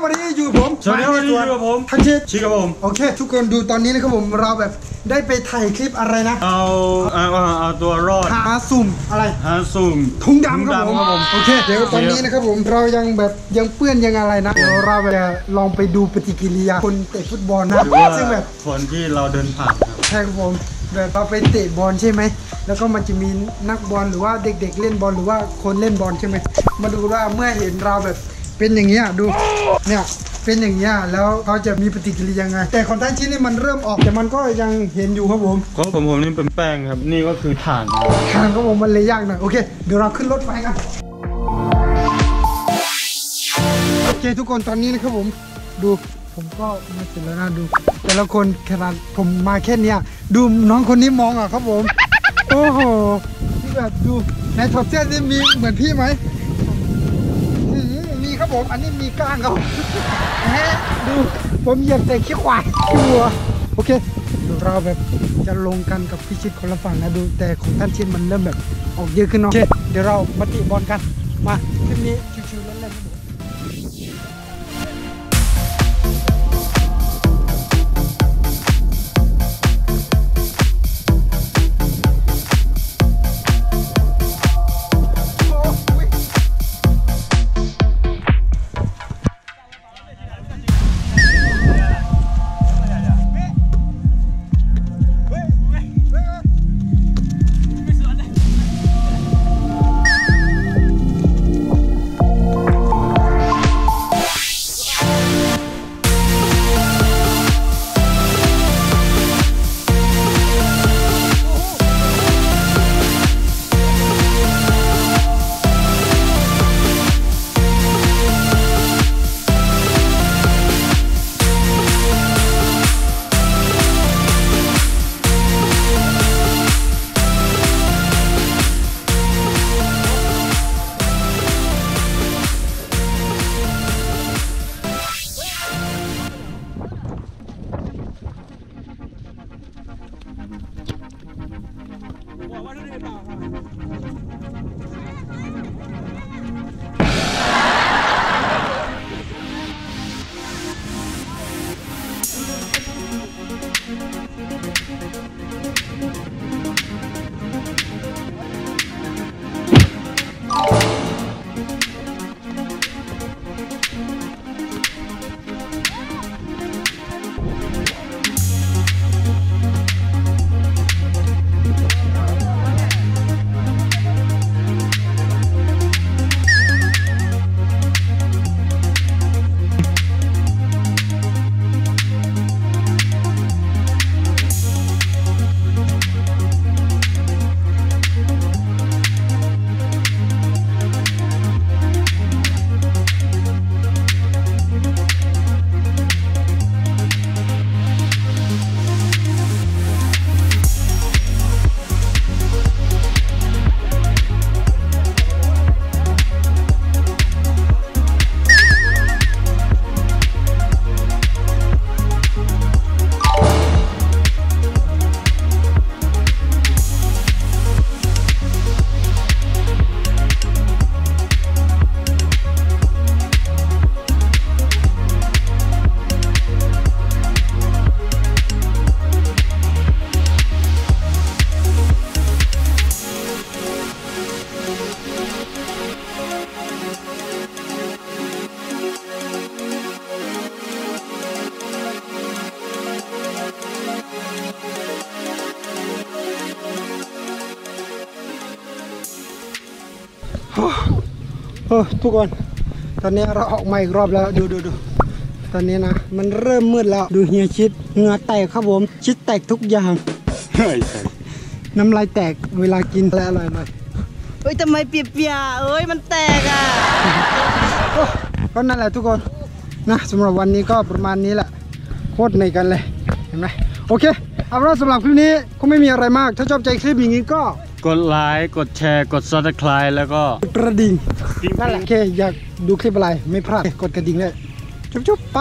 วัสดีครับวันนี้อยู่กับผมสวัสดีครับวันนี้อยู่กับผมทักชิดชิครับผมโอเค ทุกคนดูตอนนี้นะครับผมเราแบบได้ไปถ่ายคลิปอะไรนะ เอาเอาเอาเอาตัวรอดหาสุ่มอะไรหาสุ่มถุงดำครับผมครับผมโอเคเดี๋ยวตอนนี้นะครับผมเรายังแบบยังเปื้อนยังอะไรนะเดี๋ยวเราแบบจะลองไปดูปฏิกิริยาคนเตะฟุตบอลนะหรือว่าซึ่งแบบคนที่เราเดินผ่านครับใช่ครับผมแบบเราไปเตะบอลใช่ไหม แล้วก็มันจะมีนักบอลหรือว่าเด็ก ๆ เล่นบอลหรือว่าคนเล่นบอลใช่ไหม มาดูว่าเมื่อเห็นเราแบบ เป็นอย่างเงี้ยดูเนี่ยเป็นอย่างเงี้ยแล้วเขาจะมีปฏิกิริยายังไง แต่ของท่านชิ้นนี่มันเริ่มออกแต่มันก็ยังเห็นอยู่ครับผมของผมผมนี่เป็นแป้งครับ นี่ก็คือถ่านครับทางครับผมมันเลยยากหน่อยโอเคเดี๋ยวเราขึ้นรถไฟกันโอเคทุกคนตอนนี้นะครับผมดูผมก็มาเสร็จแล้วนะดู แต่ละคนขนาดผมมาแค่เนี้ยดูน้องคนนี้มองอะครับผม โอ้โหที่แบบดูในถอดเสื้อนี่มีเหมือนพี่ไหมอื้อหือมี ครับผม อันนี้มีก้างครับฮะดูผมเหยียบแต่ขี้ควายขี้วัวโอเคเราแบบจะลงกันกับพิชิตคนละฝั่งนะดู แต่ของท่านชินมันเริ่มแบบออกเยอะขึ้นเนาะเคเดี๋ยวเรามาติบอลกัน มาคลิปนี้ชิวๆเล่นๆครับผม Wow, what are you doing? โอ้โอ้ทุกคน ตอนนี้เราออกมาอีกรอบแล้วดูดูดูตอนนี้นะ มันเริ่มมืดแล้วดูเฮียชิดเหงื่อแตกครับผม ชิดแตกทุกอย่างเฮ้ยน้ำลายแตกเวลากินแล้วอร่อยเลยเอ้ยทำไมเปียกๆเอ้ยมันแตกอะโอ้ก็นั่นแหละทุกคนนะสำหรับวันนี้ก็ประมาณนี้แหละ โคตรเหนื่อยกันเลยเห็นไหมโอเค เอาเป็นว่าสำหรับคลิปนี้ก็ไม่มีอะไรมาก ถ้าชอบใจคลิปอย่างนี้ก็ กดไลค์กดแชร์ กด subscribe แล้วก็กระดิ่งนั่นแหละโอเคอยากดูคลิปอะไรไม่พลาดกดกระดิ่งเลยจุ๊บๆไป